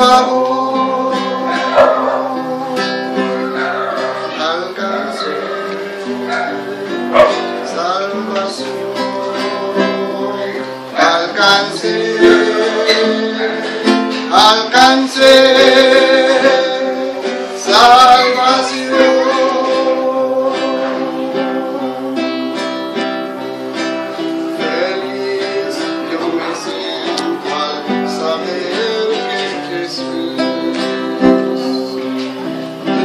favor. Alcancé salvación. Alcancé, alcancé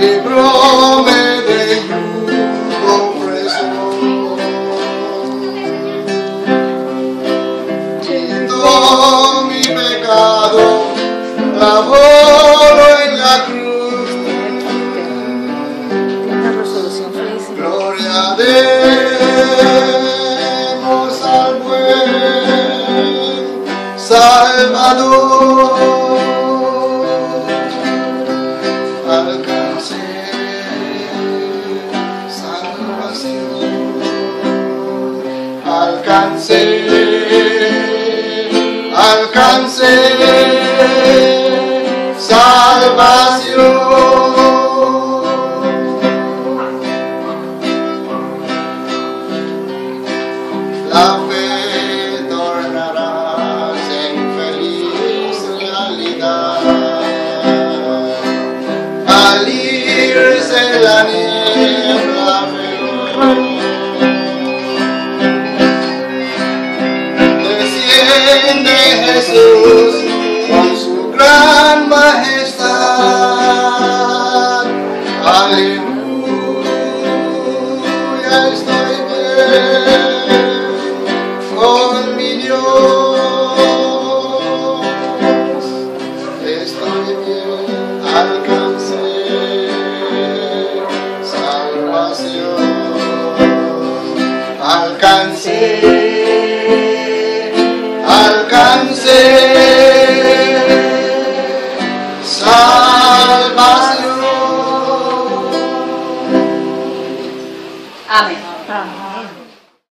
libróme de yugo opresor. Quitó mi pecado, lavólo en la cruz. Gloria demos al buen Salvador. Alcancé, alcancé salvación. La fe tornarás en feliz realidad. Al irse la niebla alcance, alcance, salvación. Amén. Amén.